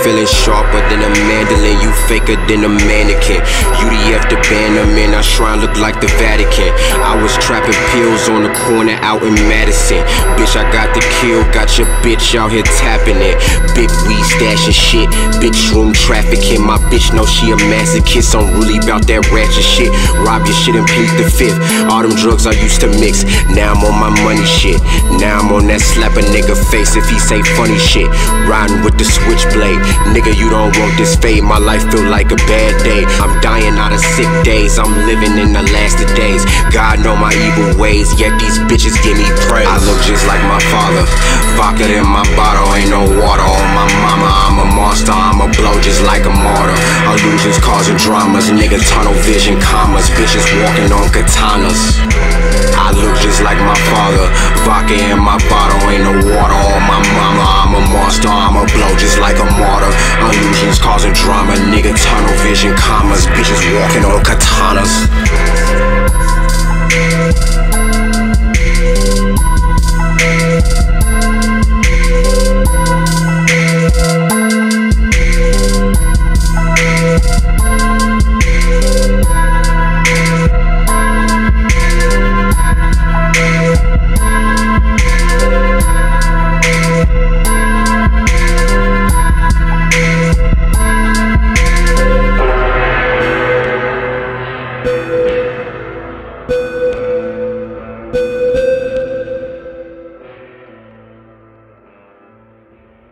sharper than a mandolin. You faker than a mannequin. UDF the bannerman, our shrine look like the Vatican. I was trapping pills on the corner out in Madison. Bitch, I got the kill, got your bitch out here tapping it. Big weed stashing shit, bitch room trafficking. My bitch know she a masochist. I'm really about that ratchet shit. Rob your shit and plead the fifth. All them drugs I used to mix. Now I'm on my money shit. Now I'm on that slap a nigga face if he say funny shit. Riding with the switchblade. Nigga, you don't want this fade. My life feel like a bad day. I'm dying out of sick days. I'm living in the last of days. God know my evil ways, yet these bitches give me praise. I look just like my father. Vodka in my bottle, ain't no water on my mama. I'm a monster, I'ma blow just like a martyr. Illusions causing dramas, nigga tunnel vision commas. Bitches walking on katanas. I look just like my father. Vodka in my bottle, ain't no water like a martyr. Illusions causing drama, nigga tunnel vision commas. Bitches walking on katanas.